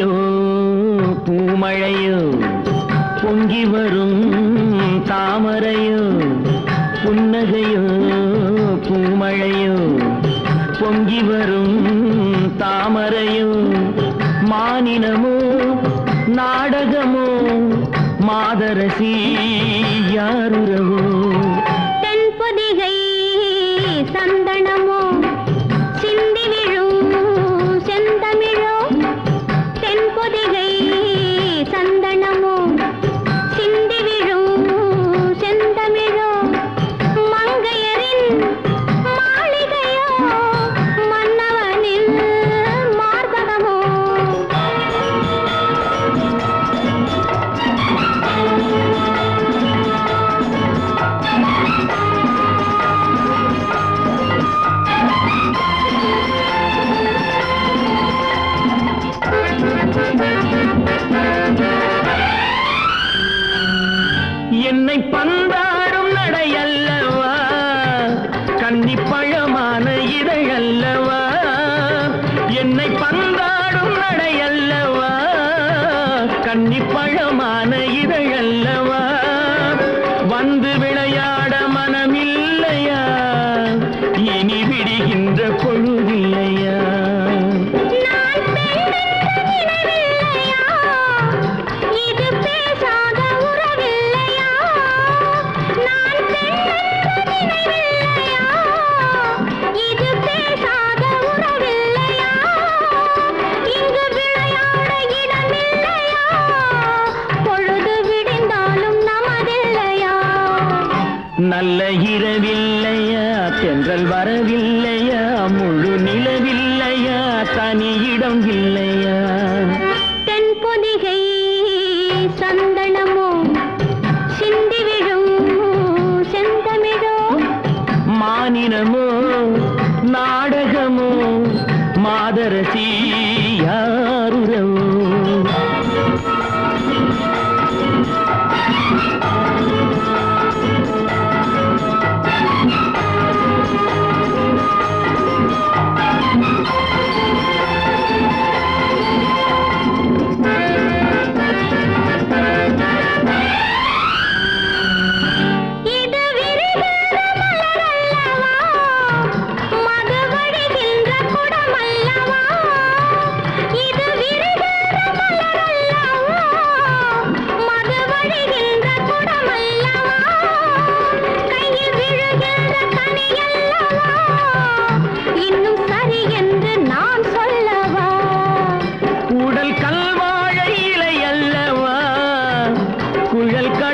மழையோ பூமழையோ பொங்கி வரும் தாமரையோ புன்னகையோ பூமழையோ பொங்கி வரும் தாமரையோ மானினமோ நாடகமோ மாதரசி யாருறவோ என்னை பந்தாடும் நடையல்லவா கன்னி பழமான இதையல்லவா என்னை பந்தாடும் நடையல்லவா கன்னி பழமான இதையல்லவா வந்து விளையாட மனமில்லையா? இனி விடுகின்ற பொழுதில்லையா நல்ல இரவில்லையா? தென்றல் வரவில்லையா? முழு நிலவில்லையா? தனி இடம் இல்லையா? தென்பொதிகை சந்தனமோ? சிந்தி விழும் செந்தமிழோ? மானினமோ நாடகமோ? மாதரசி யாருறவோ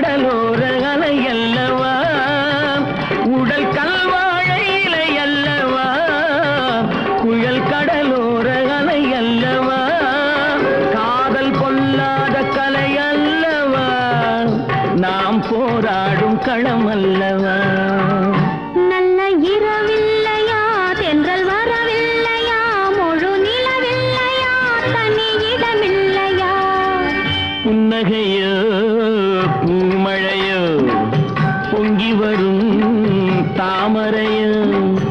கடலோர அலை அல்லவா? உடல் கல்வாழை இலை அல்லவா? குழல் கடலோர அலை அல்லவா? காதல் கொல்லாத கலை அல்லவா? நாம் போராடும் களம் அல்லவா? வரும் தாமரையும்